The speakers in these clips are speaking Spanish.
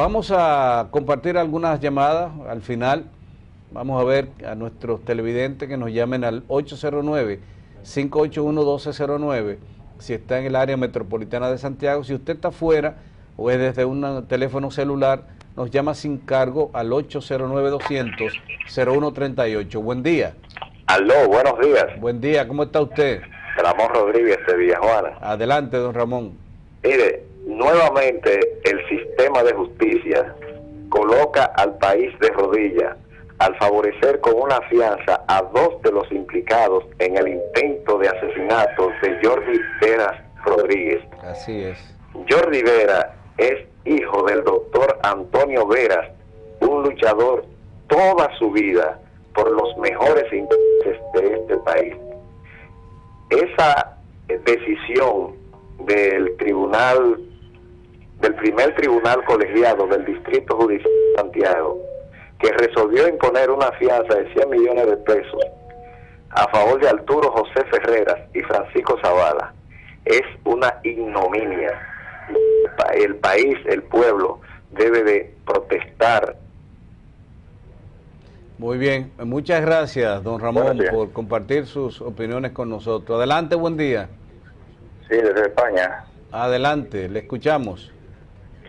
vamos a compartir algunas llamadas al final. Vamos a ver a nuestros televidentes que nos llamen al 809-581-1209 si está en el área metropolitana de Santiago. Si usted está fuera o es desde un teléfono celular, nos llama sin cargo al 809-200-0138. Buen día. Aló, buenos días. Buen día, ¿cómo está usted? Ramón Rodríguez de Villajuana. Adelante, don Ramón. Mire, nuevamente el sistema de justicia coloca al país de rodillas al favorecer con una fianza a dos de los implicados en el intento de asesinato de Jordi Veras Rodríguez. Así es. Jordi Vera es hijo del doctor Antonio Veras, un luchador toda su vida por los mejores intereses de este país. Esa decisión del tribunal, del primer tribunal colegiado del Distrito Judicial de Santiago, que resolvió imponer una fianza de 100 millones de pesos a favor de Arturo José Ferreras y Francisco Zavala, es una ignominia. El país, el pueblo, debe de protestar. Muy bien, muchas gracias, don Ramón, por compartir sus opiniones con nosotros. Adelante, buen día. Sí, desde España. Adelante, le escuchamos.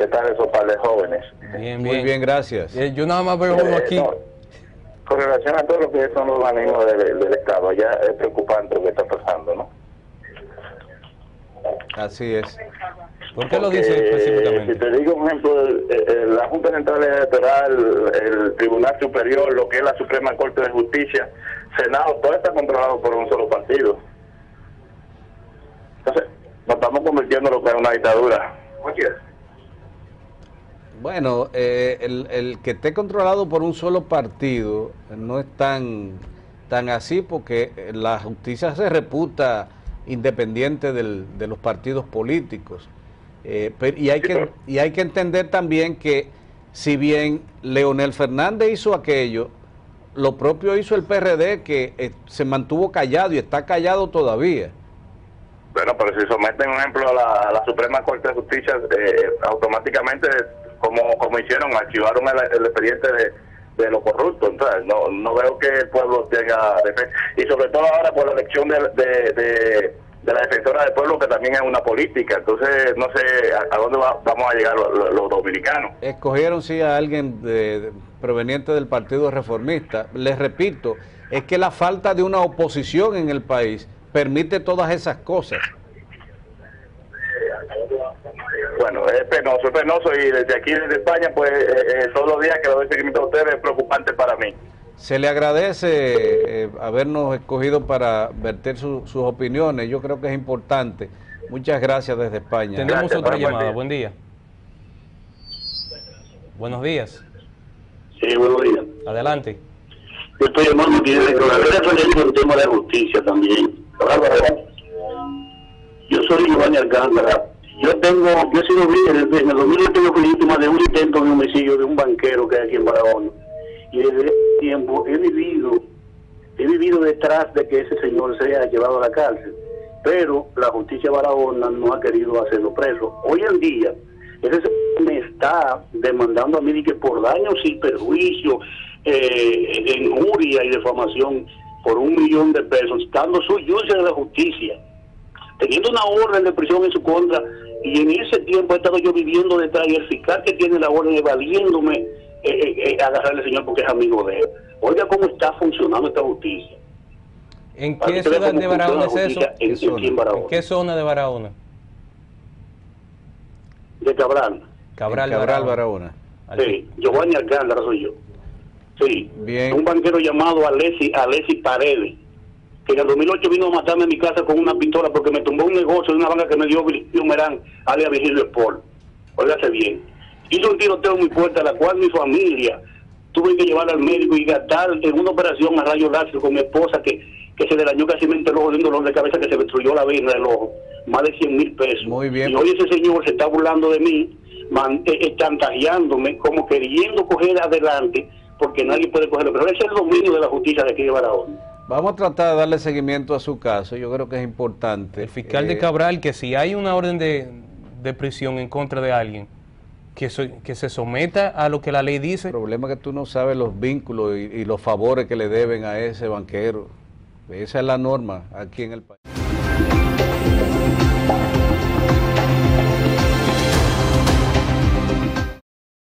¿Qué tal esos padres jóvenes? Bien, Muy bien, gracias. Eh, yo nada más veo uno aquí. con relación a todo lo que son los organismos del, Estado, ya es preocupante lo que está pasando, ¿no? Así es. ¿Por qué lo dice específicamente? Si te digo un ejemplo, la Junta Central Electoral, el Tribunal Superior, lo que es la Suprema Corte de Justicia, Senado, todo está controlado por un solo partido. Entonces, nos estamos convirtiendo en lo que es una dictadura. Bueno, eh, el, que esté controlado por un solo partido no es tan, tan así porque la justicia se reputa independiente de los partidos políticos. Eh, y, hay que, y hay que entender también que si bien Leonel Fernández hizo aquello, lo propio hizo el PRD que eh, se mantuvo callado y está callado todavía. Bueno, pero si someten, un ejemplo, a la, Suprema Corte de Justicia, automáticamente como, como hicieron, archivaron el, expediente de, de lo corrupto. Entonces, no, no veo que el pueblo tenga defensa. Y sobre todo ahora por la elección de, de, de, la defensora del pueblo, que también es una política. Entonces, no sé a, dónde vamos a llegar los, dominicanos. Escogieron, sí, a alguien de, proveniente del Partido Reformista. Les repito, es que la falta de una oposición en el país permite todas esas cosas. Bueno, es penoso, es penoso y desde aquí, desde España, pues eh, eh, todos los días que lo doy seguimiento a ustedes es preocupante para mí. Se le agradece eh, habernos escogido para verter sus opiniones, yo creo que es importante. Muchas gracias desde España. Tenemos otra llamada, buen día. Buenos días. Sí, buenos días. Adelante. Yo estoy llamando aquí desde con el tema de justicia también. Yo soy Giovanni Alcántara yo tengo, yo he sido en el 2008 yo fui víctima de un intento de homicidio de un banquero que hay aquí en Barahona. Y desde ese tiempo he vivido, he vivido detrás de que ese señor sea llevado a la cárcel. Pero la justicia de Barahona no ha querido hacerlo preso. Hoy en día, ese señor me está demandando a mí que por daños y perjuicio, eh, injuria y defamación por un millón de pesos, estando su juicio de la justicia, teniendo una orden de prisión en su contra y en ese tiempo he estado yo viviendo detrás y el fiscal que tiene la orden evadiéndome eh, eh, eh, agarrarle al señor porque es amigo de él. Oiga cómo está funcionando esta justicia. ¿En qué ciudad de Barahona es eso? En, ¿qué zona de Barahona? De Cabral. Cabral, Cabral Barahona. Sí, Giovanni Alcántara soy yo. Sí. Bien. Un banquero llamado Alessi, Alessi Paredes en el 2008 vino a matarme en mi casa con una pistola porque me tumbó un negocio de una banca que me dio Merán, alias Vigilio Sport. Óigase bien. Hizo un tiroteo en mi puerta, la cual mi familia tuve que llevar al médico y gastar en una operación a rayo láser con mi esposa que, que se le dañó casi el ojo de un dolor de cabeza que se destruyó la vena del ojo. Más de 100 mil pesos. Muy bien. Y hoy ese señor se está burlando de mí, man, eh, chantajeándome, como queriendo coger adelante, porque nadie puede cogerlo. Pero ese es el dominio de la justicia de aquí de Barahona. Vamos a tratar de darle seguimiento a su caso, yo creo que es importante. El fiscal de eh, Cabral, que si hay una orden de, prisión en contra de alguien, que, que se someta a lo que la ley dice. El problema es que tú no sabes los vínculos y los favores que le deben a ese banquero. Esa es la norma aquí en el país.